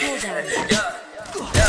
Yeah. yeah.